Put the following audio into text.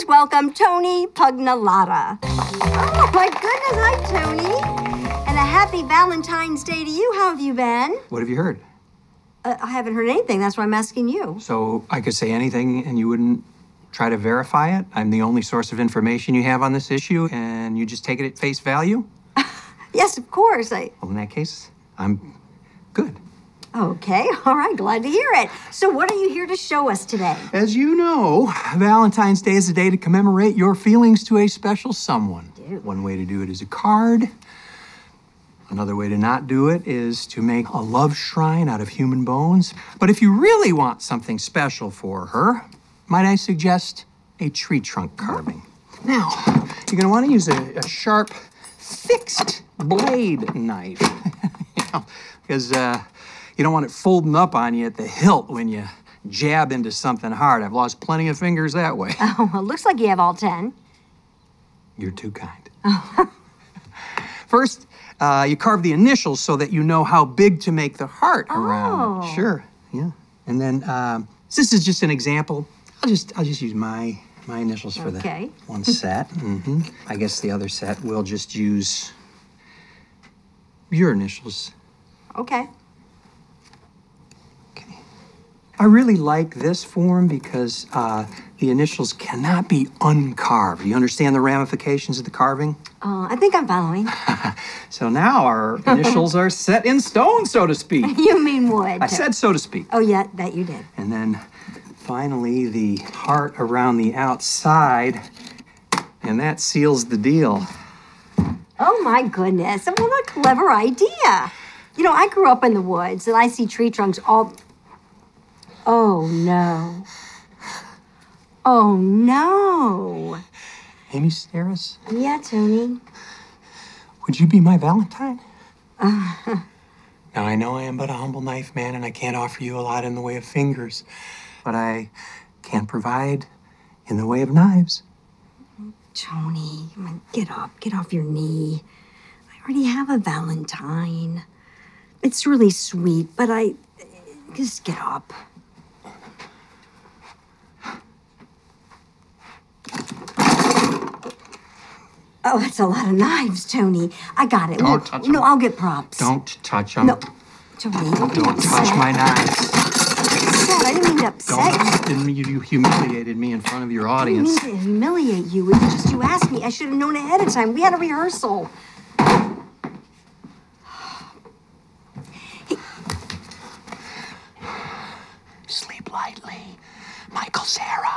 please welcome Tony Pugnalata. Oh, my goodness. Hi, Tony. And a happy Valentine's Day to you. How have you been? What have you heard? Uh, I haven't heard anything. That's why I'm asking you. So I could say anything and you wouldn't try to verify it? I'm the only source of information you have on this issue and you just take it at face value? Yes, of course. I. Well, in that case, I'm good. Okay. All right. Glad to hear it. So, what are you here to show us today? As you know, Valentine's Day is a day to commemorate your feelings to a special someone. Dude. One way to do it is a card. Another way to not do it is to make a love shrine out of human bones. But if you really want something special for her, might I suggest a tree trunk carving? Now, you're going to want to use a, a sharp, fixed blade knife. you know, because uh, you don't want it folding up on you at the hilt when you jab into something hard. I've lost plenty of fingers that way. Oh, well, looks like you have all 10. You're too kind. First, uh, you carve the initials so that you know how big to make the heart around. Oh. Sure, yeah. And then um, this is just an example. I'll just I'll just use my my initials for Okay. the one set. hmm I guess the other set we'll just use your initials. Okay. I really like this form because uh, the initials cannot be uncarved. You understand the ramifications of the carving? Uh, I think I'm following. So now our initials are set in stone, so to speak. you mean wood. I said so to speak. Oh, yeah, that you did. And then finally the heart around the outside, and that seals the deal. Oh, my goodness. What a clever idea. You know, I grew up in the woods and I see tree trunks all. Oh, no. Oh, no. Amy Sedaris, Yeah, Tony. would you be my Valentine? Uh-huh. now I know I am but a humble knife man and I can't offer you a lot in the way of fingers, but I can provide in the way of knives. Tony, get up. Get off your knee. I already have a Valentine. It's really sweet, but I. Just get up. Oh, that's a lot of knives, Tony. I got it. Don't we'll, No. I'll get props. Don't touch them. No. Tony, don't, don't touch upset. my knives. Upset. I didn't mean to upset don't, you. Didn't mean you humiliated me in front of your audience. I didn't mean to humiliate you. It's just you asked me. I should have known ahead of time. We had a rehearsal. Sleep lightly, Michael Sarah.